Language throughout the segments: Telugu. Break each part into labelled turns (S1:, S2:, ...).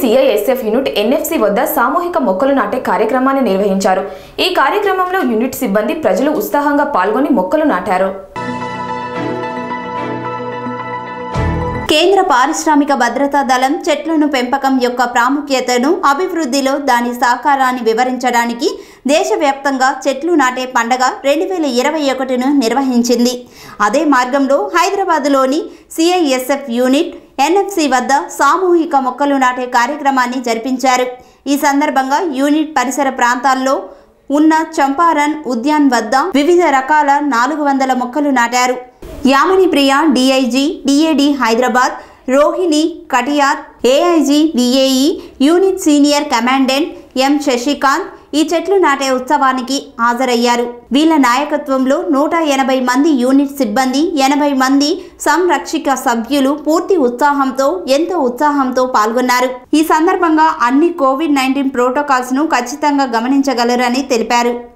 S1: సిఐఎస్ఎఫ్ యూనిట్ ఎన్ఎఫ్సి వద్ద సామూహిక మొక్కలు నాటే కార్యక్రమాన్ని నిర్వహించారు. ఈ కార్యక్రమంలో యూనిట్ సిబ్బంది ప్రజలు ఉత్సాహంగా పాల్గొని మొక్కలు నాటారు.
S2: కేంద్ర పారిశ్రామిక భద్రతా దళం చెట్లను పెంపకం యొక్క ప్రాముఖ్యతను అభివృద్ధిలో దాని సహకారాన్ని వివరించడానికి దేశవ్యాప్తంగా చెట్లు నాటే పండగ రెండు వేల ఇరవై ఒకటిను నిర్వహించింది. అదే మార్గంలో హైదరాబాదులోని సిఐఎస్ఎఫ్ యూనిట్ ఎన్ఎఫ్సి వద్ద సామూహిక మొక్కలు నాటే కార్యక్రమాన్ని జరిపించారు. ఈ సందర్భంగా యూనిట్ పరిసర ప్రాంతాల్లో ఉన్న చంపారన్ ఉద్యాన్ వద్ద వివిధ రకాల నాలుగు వందల మొక్కలు నాటారు. Yamini Priya DIG DAD Hyderabad Rohini Katiyar AIG VAE unit senior commandant M Shashikant ఈ చెట్లు నాటే ఉత్సవానికి హాజరయ్యారు. వీళ్ళ నాయకత్వంలో నూట ఎనభై మంది యూనిట్ సిబ్బంది ఎనభై మంది సంరక్షిక సభ్యులు పూర్తి ఉత్సాహంతో ఎంతో ఉత్సాహంతో పాల్గొన్నారు. ఈ సందర్భంగా అన్ని కోవిడ్ నైన్టీన్ ప్రోటోకాల్స్ను ఖచ్చితంగా గమనించగలరని తెలిపారు.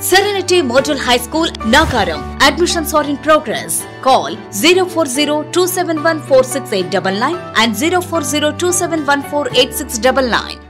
S3: Serenity Model High School, Nagaram. Admissions are in progress. Call 040 and 040 271 8699.